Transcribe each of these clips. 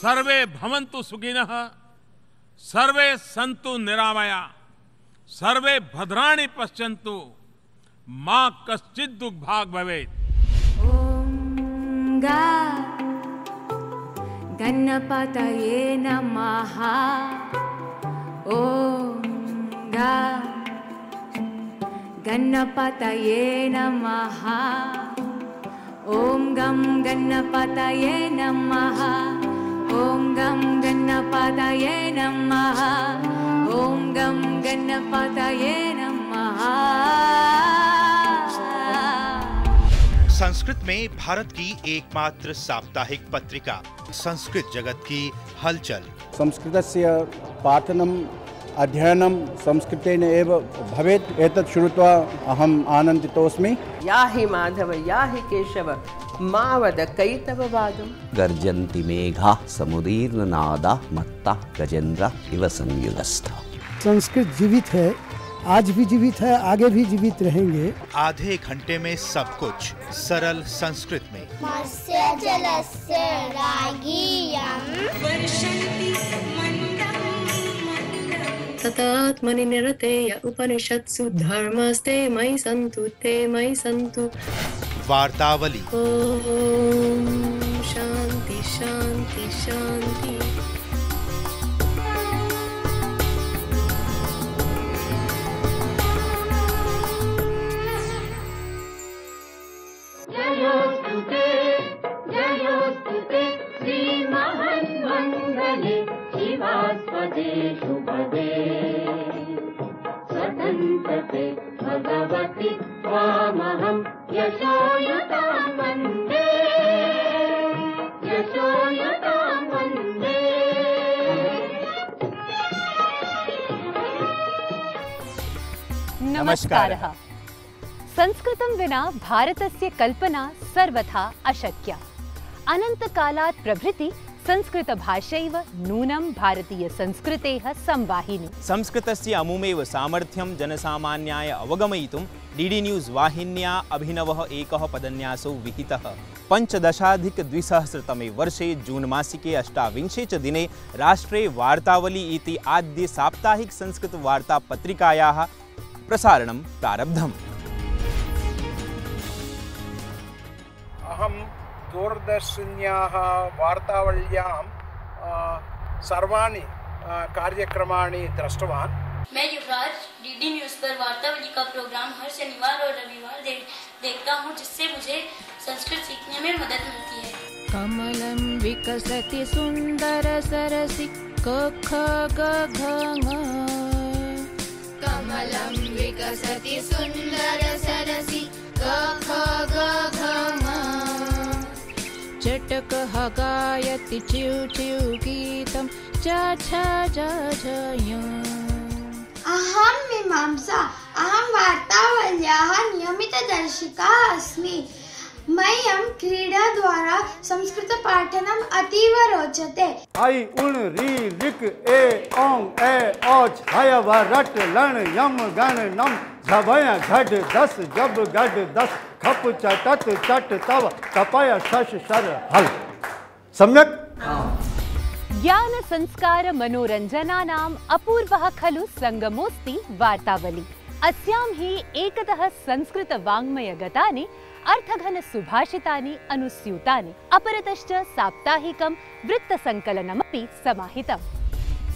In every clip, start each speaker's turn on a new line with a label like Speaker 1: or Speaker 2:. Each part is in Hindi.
Speaker 1: सर्वे भवन्तु सुखिनः, सर्वे सन्तु निरामया, सर्वे भद्राणि पश्यन्तु, माँ कश्चित् दुर्भाग भवेत्।
Speaker 2: ॐ गा, गणपतये नमः। ॐ गा, गणपतये नमः। ॐ गं गणपतये नमः। ॐ गं गणपतये नमः। ॐ गं गणपतये नमः।
Speaker 3: संस्कृत में भारत की एकमात्र साप्ताहिक पत्रिका संस्कृत जगत की हलचल।
Speaker 4: संस्कृतस्य पाठनम् अध्ययनं संस्कृतेन एव भवेत्। एतत् श्रुत्वा अहम् आनन्दितोऽस्मि।
Speaker 5: या हि माधव या हि केशव। मा वद। कैतववादम्
Speaker 6: गर्जन्ति मेघाः समुदीर्णनादाः मत्तः गजेन्द्र इव संयुगस्थः।
Speaker 7: संस्कृत जीवित है आज भी जीवित है आगे भी जीवित रहेंगे।
Speaker 3: आधे घंटे में सब कुछ सरल संस्कृत में।
Speaker 8: मत्स्य जलस्य रागीयम्
Speaker 9: ततात्मनि निरतेय उपनिषत्सु धर्मस्ते मयि सन्तु ते मयि सन्तु।
Speaker 3: वार्तावली।
Speaker 9: शांति
Speaker 8: शांति शांति। श्रीमहन्मङ्गले शिवास्पदे शुभदे स्वतन्त्रते भगवति त्वामहं यशोयुतां वंदे। वंदे।
Speaker 10: नमस्कारः। संस्कृतं विना भारतस्य कल्पना सर्वथा अशक्या। अनन्तकालात् प्रभृति संस्कृतभाषैव नूनं भारतीयसंस्कृतेः संवाहिनी।
Speaker 11: संस्कृतस्य अमुमेव सामर्थ्यं जनसामान्याय अवगमयितुं डीडी न्यूस् वाहिन्या अभिनवः एकः पदन्यासो विहितः। पञ्चदशाधिकद्विसहस्रतमे वर्षे जून् मासिके अष्टाविंशे च दिने राष्ट्रे वार्तावली इति आद्ये साप्ताहिक संस्कृतवार्तापत्रिकायाः प्रसारणं प्रारब्धम्।
Speaker 12: अहं दूरदर्शिन्याः वार्तावल्यां सर्वाणि कार्यक्रमाणि दृष्टवान्।
Speaker 13: मैं युवराज डीडी न्यूज़ पर वार्तावली का प्रोग्राम हर शनिवार और रविवार दे, देखता हूँ जिससे मुझे संस्कृत सीखने में मदद मिलती है।
Speaker 2: कमलम विकसति सुंदर क ख ग घ ङ।
Speaker 8: कमलं विकसति सुन्दरसरसि क ख ग घ ङ।
Speaker 2: चटकः गायति चुच्यु गीतं।
Speaker 8: अहं मीमांसा अहं वार्तावल्याः नियमितदर्शिका अस्मि। मह्यं संस्कृत संस्कृतपाठनम् अतीव रोचते।
Speaker 4: ऐ उण री ऋक ए ओं ए औच हय व रट लण यम गण नम। झभय घट दस जब दस खप चटत चट तव तपय शश शर हल। सम्यक?
Speaker 10: ज्ञान संस्कार मनोरञ्जनानाम् अपूर्वः खलु सङ्गमोऽस्ति वार्तावली। अस्यां हि एकतः संस्कृतवाङ्मयगतानि अर्थघन सुभाषितानि अनुस्यूतानि अपरतश्च साप्ताहिकं वृत्तसङ्कलनमपि समाहितम्।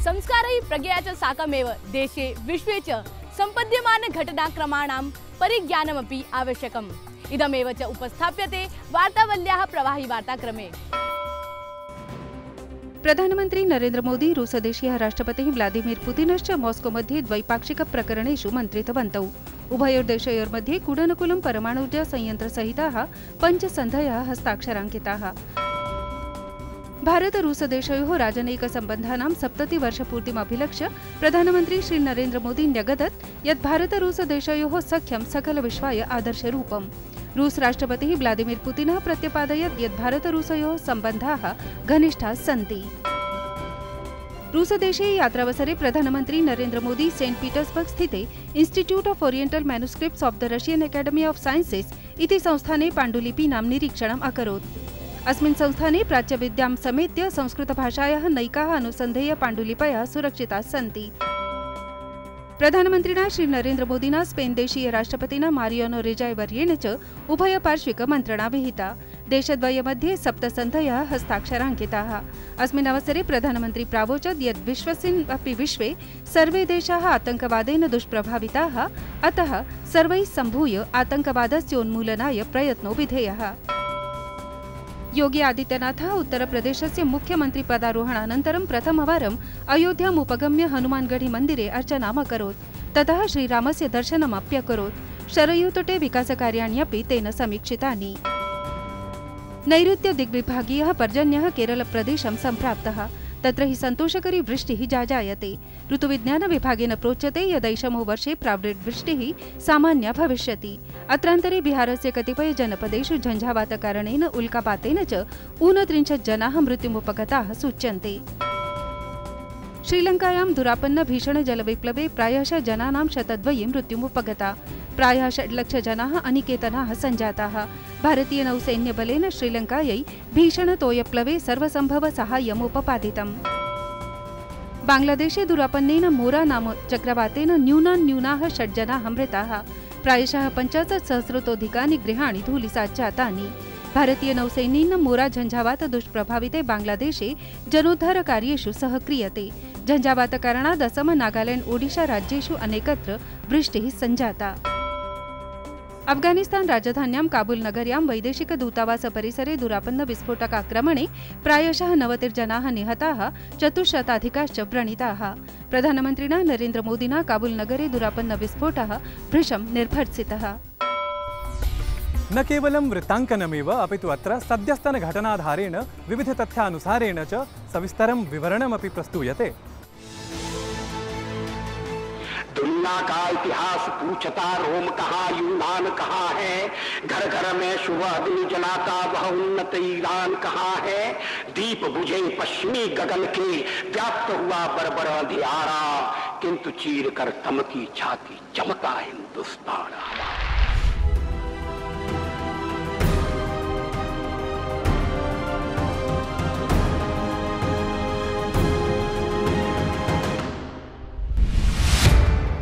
Speaker 14: संस्कारैः प्रज्ञया च साकमेव देशे विश्वे च सम्पद्यमानघटनाक्रमाणां परिज्ञानमपि आवश्यकम्। इदमेव च उपस्थाप्यते वार्तावल्याः प्रवाहि वार्ताक्रमे।
Speaker 15: प्रधानमन्त्री नरेन्द्र मोदी रूसदेशीयः राष्ट्रपतिः व्लादिमीर् पुतिनश्च मॉस्को मध्ये द्वैपाक्षिकप्रकरणेषु मन्त्रितवन्तौ उभयोर्देशयोर्मध्ये कुडनकुलं परमाणुर्जा संयन्त्रसहिताः पञ्चसन्धयः हस्ताक्षराङ्किताः। भारत रूसदेशयोः राजनैकसम्बन्धानां सप्ततिवर्षपूर्तिम् अभिलक्ष्य प्रधानमन्त्री श्री नरेन्द्र मोदी न्यगदत् यत् भारत रूसदेशयोः सख्यं सकलविश्वाय आदर्शरूपम्। रूस राष्ट्रपतिः व्लादिमीर् पुतिनः प्रत्यपादयत् यत् भारत रूसयोः सम्बन्धाः घनिष्ठाः सन्ति। रूसदेशे यात्रावसरे प्रधानमन्त्री नरेंद्र मोदी सेण्ट् पीटर्सबर्ग स्थिते institute of oriental manuscripts of the Russian academy of sciences इति संस्थाने पाण्डुलिपीनां निरीक्षणम् अकरोत्. अस्मिन् संस्थाने प्राच्यविद्यां समेत्य संस्कृतभाषायाः नैकाः अनुसन्धेयपाण्डुलिपयः सुरक्षिताः सन्ति. प्रधानमन्त्रिणा श्रीनरेन्द्रमोदिना स्पेन्देशीय राष्ट्रपतिना मारियानो रेजाय वर्येण च उभयपार्श्विकमन्त्रणा विहिता. देशद्वयमध्ये सप्तसन्धयः हस्ताक्षराङ्किताः। अस्मिन् अवसरे प्रधानमन्त्री प्रावोचत् यत् विश्वस्मिन् अपि विश्वे सर्वे देशाः आतङ्कवादेन दुष्प्रभाविताः, अतः सर्वैः सम्भूय आतङ्कवादस्योन्मूलनाय प्रयत्नो विधेयः। योगी आदित्यनाथः उत्तरप्रदेशस्य मुख्यमन्त्रिपदारोहणानन्तरं प्रथमवारम् अयोध्याम् उपगम्य हनुमानगढी मन्दिरे अर्चनाम् अकरोत्। ततः श्रीरामस्य दर्शनम् अप्यकरोत् शरयूतटे विकासकार्याण्यपि तेन समीक्षितानि। नैऋत्य दिग्विभागीयः पर्जन्यः केरलप्रदेशं सम्प्राप्तः। तत्र हि सन्तोषकरी वृष्टिः जाजायते। ऋतुविज्ञानविभागेन प्रोच्यते यदैषमो वर्षे सामान्या भविष्यति। अत्रान्तरे बिहारस्य कतिपय जनपदेषु झञ्झावातकारणेन उल्कापातेन च ऊनत्रिंशत् जनाः मृत्युमुपगताः श्रीलङ्कायां दुरापन्न भीषण जलविप्लवे प्रायशः जनानां शतद्वये मृत्युमुपगता। प्रायः षड्लक्षजनाः अनिकेतनाः सञ्जाताः। भारतीयनौसैन्यबलेन श्रीलङ्कायै भीषणतोयप्लवे सर्वसम्भवसाहाय्यमुपपादितम् बांग्लादेशे दुरापन्नेन मोरा नाम चक्रवातेन न्यूनान् न्यूनाः षड् जनाः मृताः। पञ्चाशत् सहस्रतोधिकानि गृहाणि धूलिसात् जातानि भारतीयनौसैन्येन मोरा झञ्झावात दुष्प्रभाविते बांग्लादेशे जनोद्धारकार्येषु सहक्रियते। झञ्झावातकारणात् असम नागालैंड ओडिशा राज्येषु अनेकत्र वृष्टिः सञ्जाता। अफ़गानिस्तान राजधान्यां काबुल नगर्यां वैदेशिकदूतावासपरिसरे दुरापन्न विस्फोटकाक्रमणे प्रायशः नवतिर्जनाः निहताः चतुश्शताधिकाश्च व्रणिताः। काबुल नगरे दुरापन्न विस्फोटः भृशं निर्भर्त्सितः
Speaker 16: न केवलं वृत्ताङ्कनमेव अपि तु अत्र सद्यस्तनघटनाधारेण विविधतथ्यानुसारेण च सविस्तरं विवरणमपि प्रस्तूयते।
Speaker 17: दुनिया का इतिहास पूछता, रोम कहा, यूनान कहाँ है? घर घर में सुबह अग्नि जलाता, वह उन्नत ईरान कहाँ है? दीप बुझे पश्चिमी गगन के, व्याप्त हुआ बरबर अंधियारा, किंतु चीर कर तमकी छाती चमका हिंदुस्तान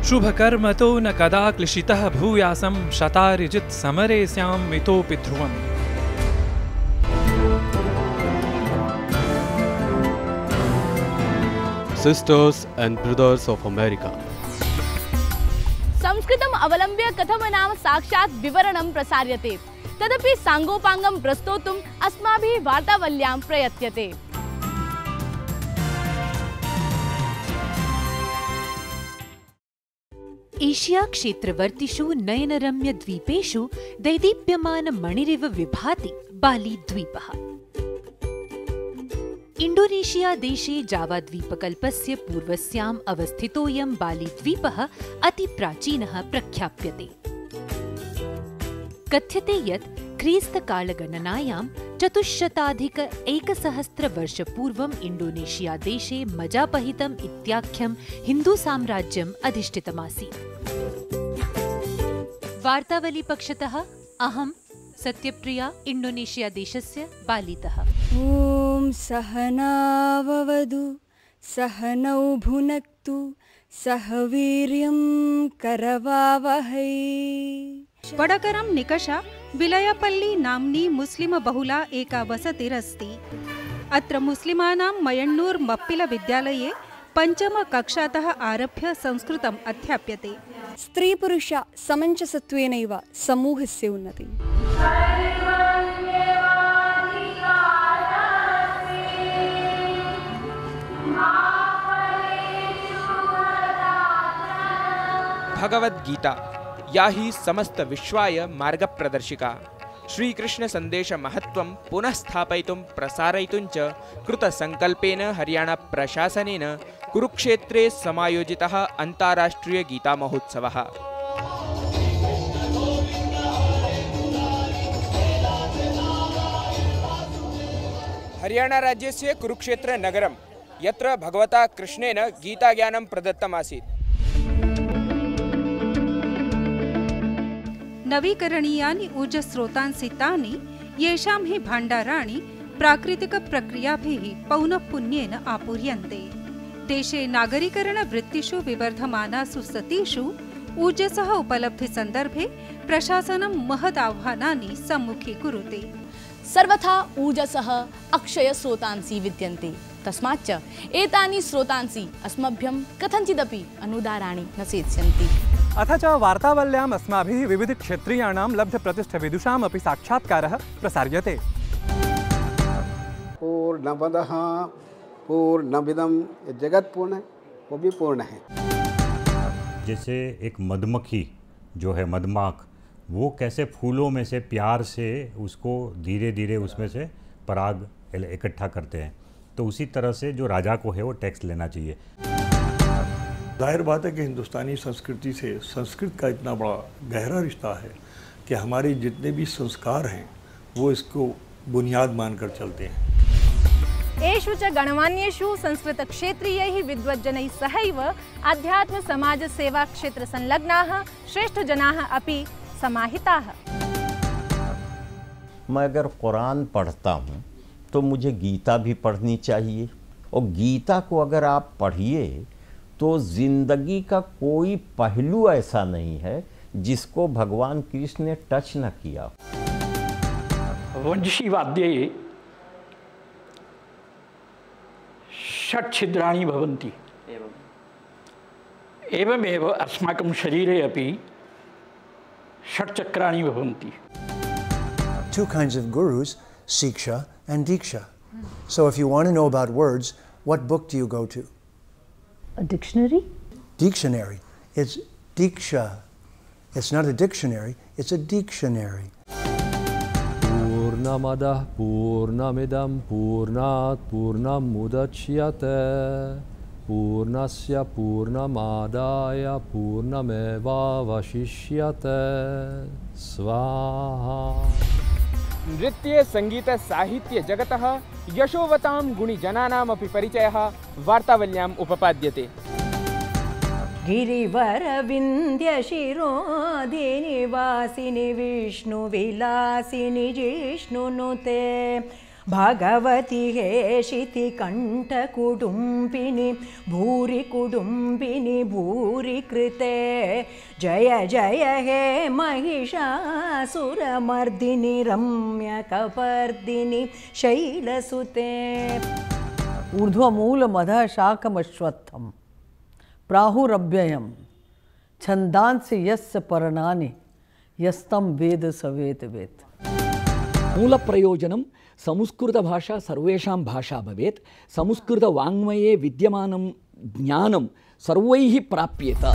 Speaker 17: हमारा
Speaker 18: शुभकर्मतो न कदा क्लिशितः भूयासं शतारिजित् समरे स्यां मितोऽपि ध्रुवम्।
Speaker 19: Sisters and brothers of America.
Speaker 14: संस्कृतम् अवलम्ब्य कथं नाम साक्षात् विवरणं प्रसार्यते। तदपि साङ्गोपाङ्गं प्रस्तोतुम् अस्माभिः वार्तावल्यां प्रयत्यते।
Speaker 10: एशिया क्षेत्रवर्तिषु नयनरम्यद्वीपेषु दैदीप्यमानमणिरिव विभाति बालीद्वीपः इण्डोनेशिया देशे जावाद्वीपकल्पस्य पूर्वस्याम् अवस्थितोऽयं बालीद्वीपः अतिप्राचीनः प्रख्याप्यते कथ्यते यत् ख्रीस्तकालगणनायां चतुश्शताधिक एकसहस्रवर्षपूर्वम् इण्डोनेशिया देशे मजापहितम् इत्याख्यं हिन्दूसाम्राज्यम् अधिष्ठितमासीत् वार्तावलीपक्षतः अहं सत्यप्रिया इण्डोनेशिया देशस्य बालितः।
Speaker 20: ॐ सहनाववधु सहनौ भुनक्तु सह वीर्यं करवावहै।
Speaker 15: वडकरं निकषा विलयपल्ली नाम्नी मुस्लिमबहुला एका वसतिरस्ति अत्र मुस्लिमानां मयण्णूर् मप्पिलविद्यालये पञ्चमकक्षातः आरभ्य संस्कृतम् अध्याप्यते।
Speaker 20: स्त्रीपुरुष समञ्जसत्वेनैव समूहस्य उन्नतिः।
Speaker 11: भगवद्गीता या ही समस्त विश्वाय मार्गप्रदर्शिका। श्रीकृष्ण संदेश महत्वं पुनः स्थापयितुं प्रसारयितुं च कृतसङ्कल्पेन हरियाणा प्रशासनेन कुरुक्षेत्रे समायोजितः अन्ताराष्ट्रियगीतामहोत्सवः हरियाणाराज्यस्य कुरुक्षेत्रनगरं, यत्र भगवता कृष्णेन गीताज्ञानं प्रदत्तमासीत्।
Speaker 15: नवीकरणीयानि ऊर्जस्रोतांसि तानि येषां हि भाण्डाराणि प्राकृतिकप्रक्रियाभिः पौनःपुन्येन आपूर्यन्ते। देशे नागरीकरणवृत्तिषु विवर्धमानासु सतीषु ऊर्जसः उपलब्धिसन्दर्भे प्रशासनं महदाह्वानानि सम्मुखीकुरुते।
Speaker 21: सर्वथा ऊर्जसः अक्षयस्रोतांसि विद्यन्ते। तस्माच्च एतानि स्रोतांसि अस्मभ्यं कथञ्चिदपि अनुदाराणि न सेत्स्यन्ति।
Speaker 16: अथ च वार्तावल्याम् अस्माभिः विविधक्षेत्रीयाणां लब्धप्रतिष्ठविदुषामपि साक्षात्कारः प्रसार्यते।
Speaker 22: पूर्णमदः पूर्णमिदं ये जगत पूर्ण है। वो भी पूर्ण है
Speaker 23: जैसे एक मधुमक्खी जो है मधमाख वो कैसे फूलों में से प्यार से उसको धीरे धीरे उसमें से पराग इकट्ठा करते हैं। तो उसी तरह से जो राजा को है वो टैक्स लेना चाहिए।
Speaker 3: ज़ाहिर बात है कि हिंदुस्तानी संस्कृति से संस्कृत का इतना बड़ा गहरा रिश्ता है कि हमारे जितने भी संस्कार हैं वो इसको बुनियाद मानकर चलते हैं।
Speaker 21: एषु च गणमान्येषु संस्कृतक्षेत्रीयैः विद्वज्जनैः सहैव आध्यात्मसमाजसेवाक्षेत्रसंलग्नाः श्रेष्ठजनाः अपि समाहिताः।
Speaker 24: मैं अगर कुरान पढ़ता हूँ तो मुझे गीता भी पढ़नी चाहिए। और गीता को अगर आप पढ़िए तो ज़िंदगी का कोई पहलू ऐसा नहीं है जिसको भगवान कृष्ण ने टच न किया
Speaker 25: वंशीवाद्ये षट् छिद्राणि भवन्ति एवमेव अस्माकं शरीरे अपि षट् चक्राणि भवन्ति
Speaker 26: Two kinds of gurus, Siksha and Diksha. So if you want to know about words, what book do you go to?
Speaker 27: A dictionary?
Speaker 26: Dictionary. It's Diksha. It's not a dictionary, it's a dictionary.
Speaker 19: Purnamada Purnamidam Purnat Purnamudachyate Purnasya Purnamadaya Purnameva Vashishyate
Speaker 28: Swaha नृत्ये सङ्गीतसाहित्ये जगतः यशोवतां गुणिजनानामपि परिचयः वार्तावल्याम् उपपाद्यते
Speaker 29: गिरिवरविन्द्यशिरोधिनिवासिनि विष्णुविलासिनि जिष्णुनुते। भगवति हे कण्ठकुटुम्बिनि भूरि कुटुम्बिनि भूरि कृते जय जय हे महिषासुरमर्दिनि रम्यकपर्दिनि शैलसुते।
Speaker 30: ऊर्ध्वमूलमधः शाकमश्वत्थं प्राहुरभ्ययम छंदांसी यस्य परणानि यस्तम वेद सवेत वेत। मूल
Speaker 25: प्रयोजनम संस्कृत भाषा सर्वेषां भाषा भवेत्। संस्कृत वाङ्मये विद्यमानं ज्ञानं सर्वैः प्राप्येत।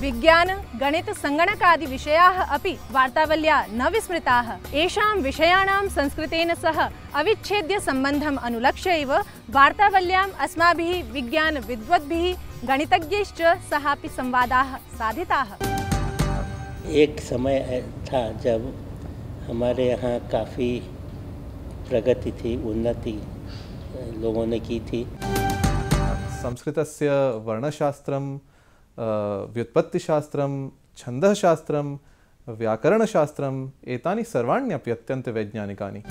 Speaker 21: विज्ञान गणित संगणक आदि विषया अभी वार्तावल्या न विस्मृता। यहाँ विषयाण संस्कृत सह अविच्छेद्य संबंधम अनुलक्ष्य वार्तावल्या अस्म विज्ञान विद्वद्भि गणितज्ञैश्च सहापि संवादाः साधिताः।
Speaker 31: एक समय था जब हमारे यहाँ काफ़ी प्रगति थी उन्नति लोगों ने की थी।
Speaker 32: संस्कृतस्य वर्णशास्त्रं व्युत्पत्तिशास्त्रं छन्दशास्त्रं व्याकरणशास्त्रम् एतानि सर्वाण्यपि अत्यन्तवैज्ञानिकानि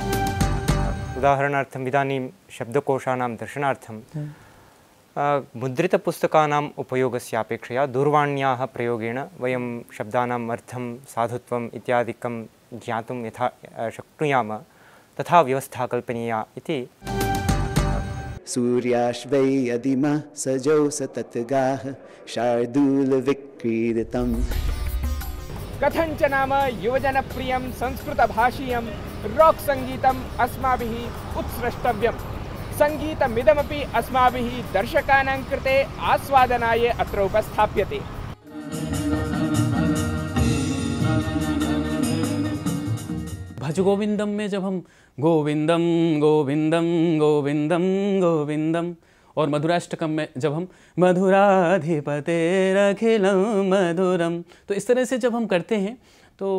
Speaker 33: उदाहरणार्थम् इदानीं शब्दकोशानां दर्शनार्थं मुद्रितपुस्तकानाम् उपयोगस्यापेक्षया दूरवाण्याः प्रयोगेण वयं शब्दानाम् अर्थं साधुत्वम् इत्यादिकं ज्ञातुं यथा शक्नुयाम। तथा व्यवस्था कल्पनीया इति।
Speaker 34: सूर्याश्वै अदिमः सजौ सततगाः शार्दूलविक्रीडितम्
Speaker 28: कथञ्च नाम युवजनप्रियं संस्कृतभाषीयं राक् सङ्गीतम् अस्माभिः उत्सृष्टव्यम् सङ्गीतमिदमपि अस्माभिः दर्शकानां कृते आस्वादनाय अत्र उपस्थाप्यते।
Speaker 35: भज गोविंदम में जब हम गोविंदम गोविंदम गोविंदम गोविंदम और मधुराष्टकम में जब हम मधुराधिपते रखिलम मधुरम तो इस तरह से जब हम करते हैं तो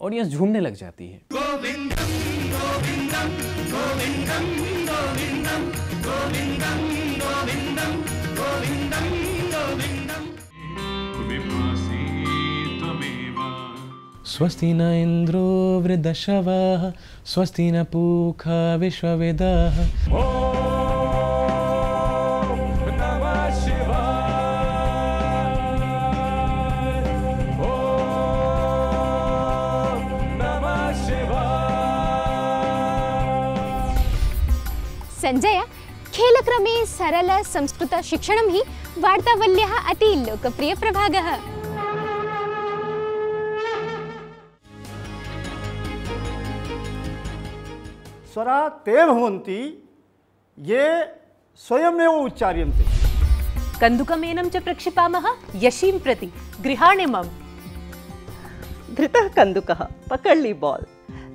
Speaker 35: ऑडियंस झूमने लग जाती है।
Speaker 36: गोविंदम स्वस्ति न इन्द्रो वृद्धशवाः स्वस्ति न पूखा विश्ववेदाः
Speaker 37: ಸಂಜಯ खेलक्रमे सरल संस्कृत शिक्षणं हि वार्तावल्याः अति लोकप्रियप्रभागः
Speaker 4: स्वरा ते भवन्ति ये स्वयमेव उच्चार्यन्ते।
Speaker 10: कन्दुकमेनं च प्रक्षिपामः यशीं प्रति। गृहाणि मम
Speaker 3: धृतः कंदुकः पकड़ ली बॉल।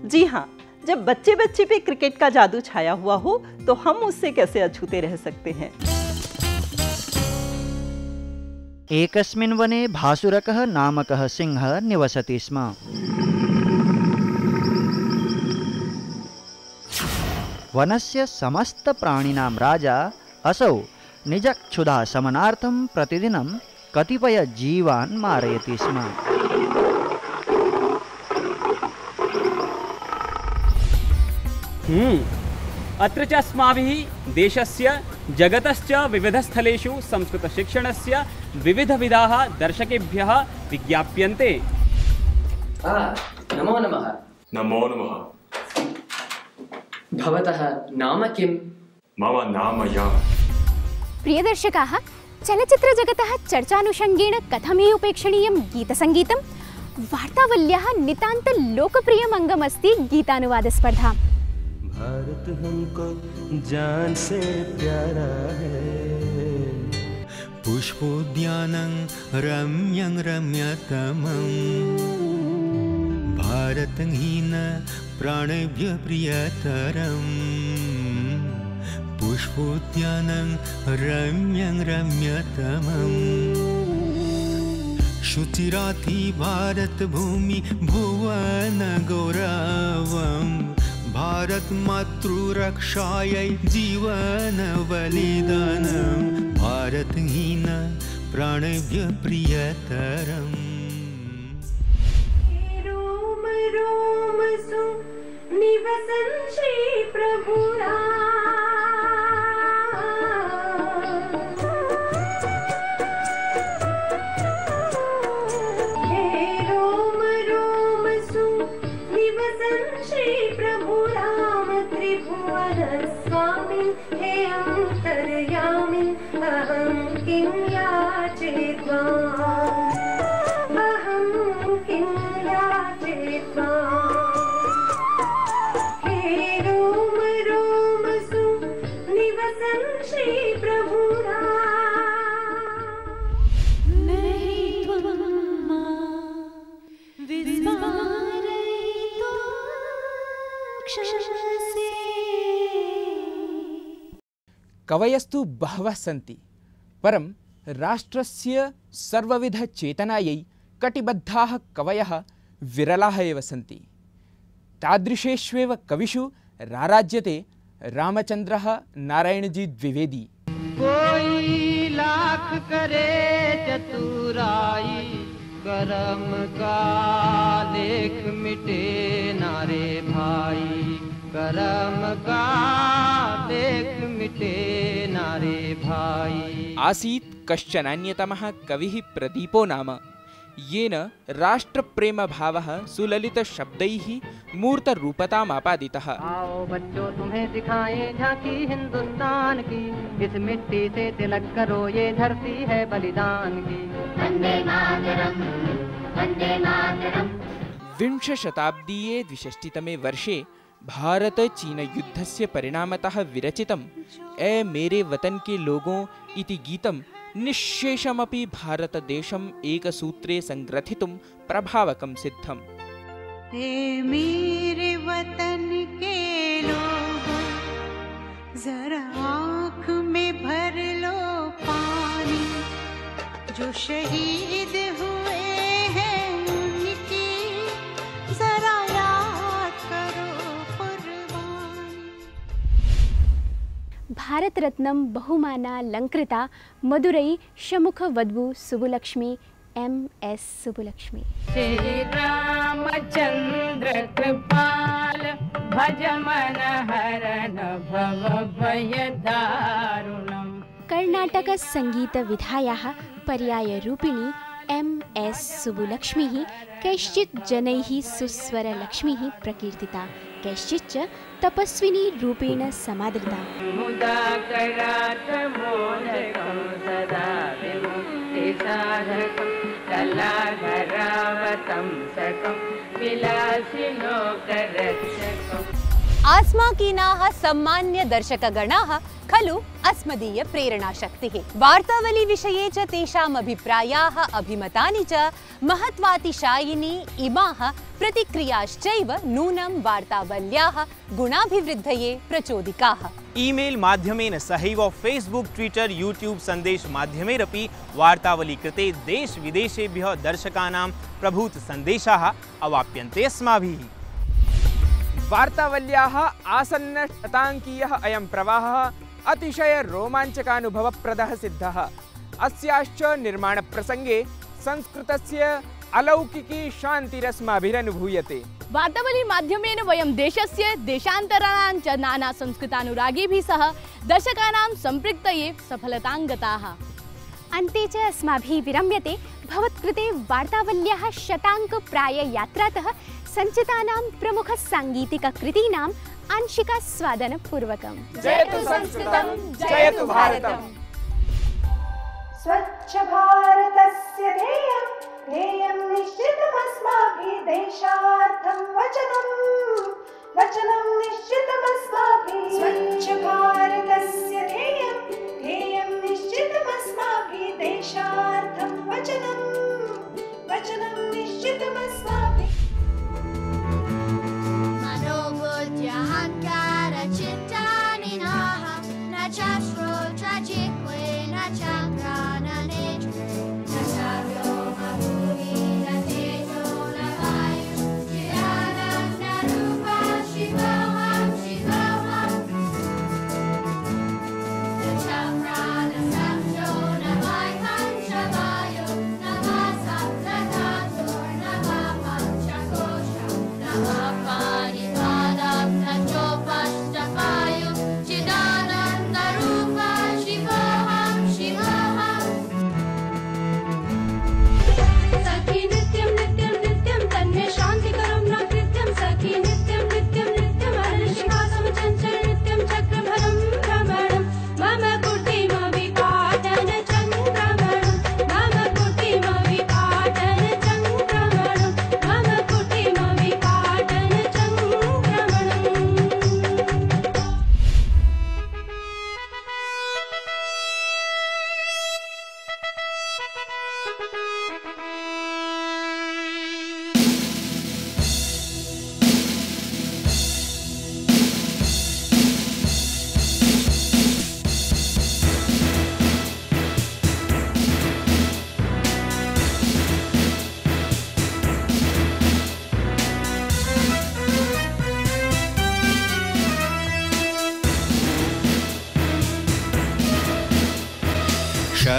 Speaker 3: जी हाँ जब बच्चे बच्चे पे क्रिकेट का जादू छाया हुआ हो तो हम उससे कैसे अछूते रह सकते हैं?
Speaker 38: एकस्मिन् वने भासुरकः नामकः सिंहः निवसति स्म। वनस्य समस्तप्राणिनां राजा असौ निजक्षुधा शमनार्थं प्रतिदिनं कतिपयजीवान् मारयति स्म।
Speaker 23: अत्र च अस्माभिः देशस्य जगतश्च विविधस्थलेषु संस्कृतशिक्षणस्य विविधविधाः दर्शकेभ्यः विज्ञाप्यन्ते।
Speaker 39: नमो नमः।
Speaker 40: नमो नमः।
Speaker 39: भवतः नाम किं
Speaker 40: मम नाम या।
Speaker 37: प्रियदर्शकाः चलच्चित्रजगतः चर्चानुषङ्गेण कथमे उपेक्षणीयं गीतसङ्गीतं वार्तावल्याः नितान्तलोकप्रियम् अङ्गमस्ति गीतानुवादस्पर्धा।
Speaker 41: भारत हमको जान से प्यारा है। पुष्पोद्यानं रम्यं रम्यतमं भारतहीन प्राणेभ्य प्रियतरम्। पुष्पोद्यानं रम्यं रम्यतमम्। शुचिराति भारतभूमि भुवन गौरवम्। भारत मातृरक्षायै जीवन बलिदानं। भारतहीन प्राणेभ्य प्रियतरम्
Speaker 25: निवसन् श्री रोम रोमसु निवसन् श्री प्रभु राम हे अन्तर्यामि
Speaker 28: कवयस्तु बहवः सन्ति। परं राष्ट्रस्य सर्वविधचेतनायै कटिबद्धाः कवयः विरलाः एव सन्ति। तादृशेष्वेव कविषु राराज्यते रामचन्द्रः नारायणजी द्विवेदी।
Speaker 41: कोई लाख करे चतुराई करम का लेख मिटे नारे भाई। करम का लेख मिटे नारे भाई।
Speaker 28: आसीत् कश्चनान्यतमः कविः प्रदीपो नाम। येन राष्ट्रप्रेमभावः सुललितशब्दैः मूर्तरूपतामापादितः।
Speaker 41: आओ बच्चों तुम्हें दिखाएँ झांकी हिंदुस्तान की। इस मिट्टी से तिलक करो ये धरती है बलिदान की। वंदे मातरम वंदे मातरम।
Speaker 28: विंशशताब्दीये द्विषष्टितमे वर्षे भारत-चीन-युद्धस्य परिणामतः विरचितम्। ए मेरे वतन के लोगों, इति गीतं निःशेषमपि भारतदेशम् एकसूत्रे सङ्ग्रथितुं प्रभावकं सिद्धम्।
Speaker 25: हे मेरे वतन के लोगों, जरा आँख में भर लो पानी, जो शहीद
Speaker 37: भारतरत्नं बहुमानालङ्कृता मधुरै शमुखवध्वु सुबुलक्ष्मी एम एस सुबुलक्ष्मी
Speaker 42: श्री रामचंद्र कृपाल
Speaker 37: कर्णाटक संगीत विधायाः पर्यायरूपिणी एम एस सुबुलक्ष्मीः कैश्चित् जनैः सुस्वरलक्ष्मीः प्रकीर्तिता। कैश्चिच्च तपस्विनी
Speaker 42: तपस्विनीरूपेण समादृतावतं विलासिनोकरक्षकम्
Speaker 10: आस्माकीनाः सम्मान्य दर्शकगणाः खलु अस्मदीय प्रेरणाशक्तिः। वार्तावलीविषये च अभिप्रायाः, अभिमतानि च महत्वातिशायिनी इमाः प्रतिक्रियाश्चैव नूनं वार्तावल्याः गुणाभिवृद्धये प्रचोदिकाः
Speaker 11: ईमेल् माध्यमेन सहैव फेस्बुक्, ट्विटर्, यूट्यूब् सन्देशमाध्यमेरपि वार्तावली कृते देशविदेशेभ्यः दर्शकानां प्रभूतसन्देशाः अवाप्यन्ते अस्माभिः।
Speaker 28: वार्तावल्याः आसन्नशताङ्कीयः अयं प्रवाहः अतिशय रोमाञ्चकानुभवप्रदः सिद्धः। अस्याश्च निर्माणप्रसङ्गे संस्कृतस्य अलौकिकी शान्तिरस्माभिरनुभूयते।
Speaker 14: वार्तावली माध्यमेन वयं देशस्य देशान्तराणां च नाना संस्कृतानुरागीभिः सह दर्शकानां सम्पृक्तये सफलतां गताः
Speaker 37: अन्ते च अस्माभिः विरम्यते भवत्कृते वार्तावल्याः शताङ्कप्राययात्रातः सञ्चितानां प्रमुख आंशिकास्वादनपूर्वकम्
Speaker 28: जयतु संस्कृतं, जयतु भारतम्।
Speaker 43: स्वच्छ भारत ध्येयं ध्येयं निश्चितमस्माभिः देशार्थं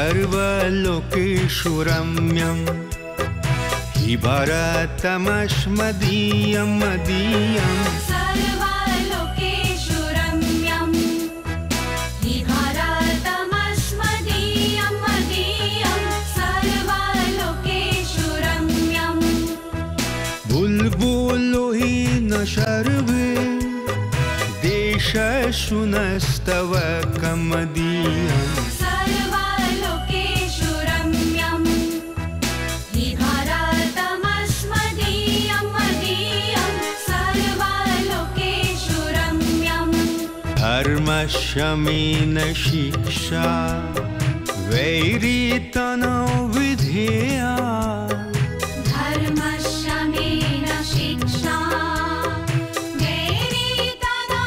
Speaker 41: सर्वलोकेश्वरम्यम् हि भरतमस्मदीयं
Speaker 23: मदीयं
Speaker 41: भुल्बुलोहि न सर्वे
Speaker 23: देशशुनस्तवकमदीयम्
Speaker 41: धर्मशमेन शिक्षा वैरीतनो विधेया
Speaker 23: धर्मशमेन शिक्षा वैरीतना